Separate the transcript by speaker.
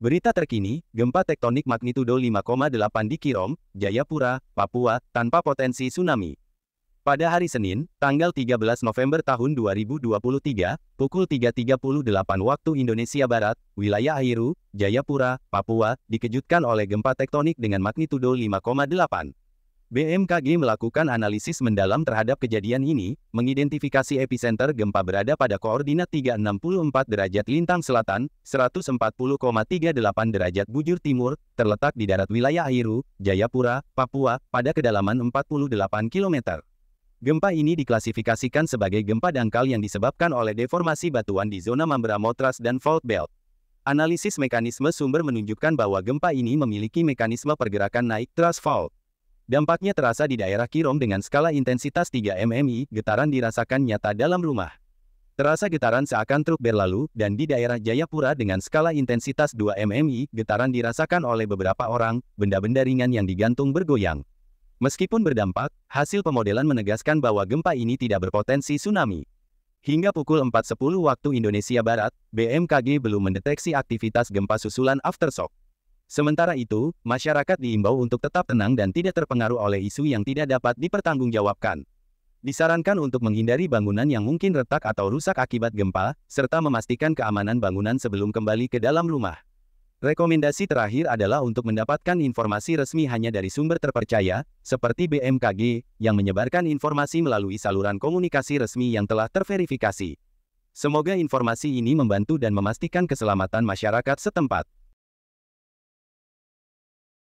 Speaker 1: Berita terkini, gempa tektonik magnitudo 5,8 di Kirom, Jayapura, Papua, tanpa potensi tsunami. Pada hari Senin, tanggal 13 November tahun 2023, pukul 3.38 waktu Indonesia Barat, wilayah Airu, Jayapura, Papua, dikejutkan oleh gempa tektonik dengan magnitudo 5,8. BMKG melakukan analisis mendalam terhadap kejadian ini, mengidentifikasi epicenter gempa berada pada koordinat 364 derajat lintang selatan, 140,38 derajat bujur timur, terletak di darat wilayah Airu, Jayapura, Papua, pada kedalaman 48 km. Gempa ini diklasifikasikan sebagai gempa dangkal yang disebabkan oleh deformasi batuan di zona Mambra Motras dan Fault Belt. Analisis mekanisme sumber menunjukkan bahwa gempa ini memiliki mekanisme pergerakan naik thrust fault. Dampaknya terasa di daerah Kirom dengan skala intensitas 3 mmi, getaran dirasakan nyata dalam rumah. Terasa getaran seakan truk berlalu, dan di daerah Jayapura dengan skala intensitas 2 mmi, getaran dirasakan oleh beberapa orang, benda-benda ringan yang digantung bergoyang. Meskipun berdampak, hasil pemodelan menegaskan bahwa gempa ini tidak berpotensi tsunami. Hingga pukul 4.10 waktu Indonesia Barat, BMKG belum mendeteksi aktivitas gempa susulan aftershock. Sementara itu, masyarakat diimbau untuk tetap tenang dan tidak terpengaruh oleh isu yang tidak dapat dipertanggungjawabkan. Disarankan untuk menghindari bangunan yang mungkin retak atau rusak akibat gempa, serta memastikan keamanan bangunan sebelum kembali ke dalam rumah. Rekomendasi terakhir adalah untuk mendapatkan informasi resmi hanya dari sumber terpercaya, seperti BMKG, yang menyebarkan informasi melalui saluran komunikasi resmi yang telah terverifikasi. Semoga informasi ini membantu dan memastikan keselamatan masyarakat setempat.